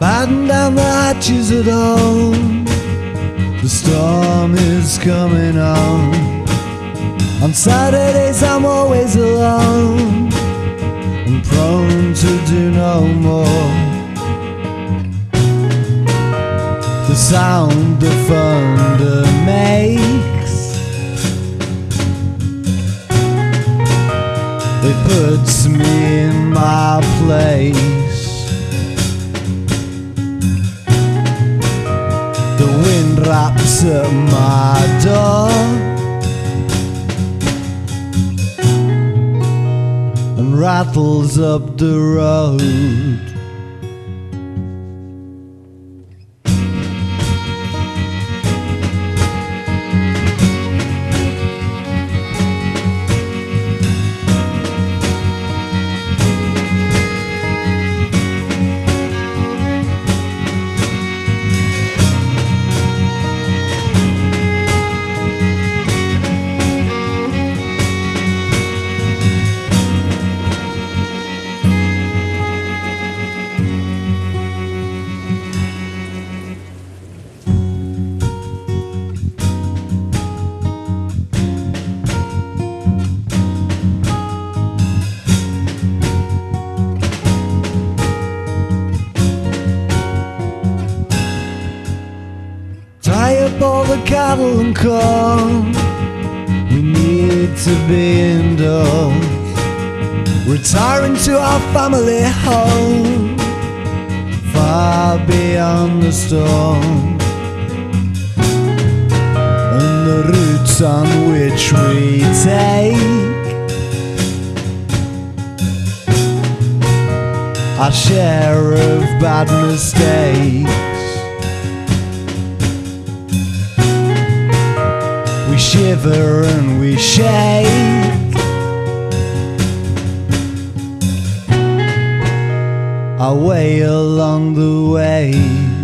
batten down the hatches at home. The storm is coming on. On Saturdays, I'm always alone and prone to do no more. The sound the thunder makes. It puts me in my place. Raps at my door and rattles up the road. All the cattle and corn. We need to be indoors. Retiring to our family home. Far beyond the storm. And the routes on which we take. Our share of bad mistakes. Shiver and we shake. Our way along the way.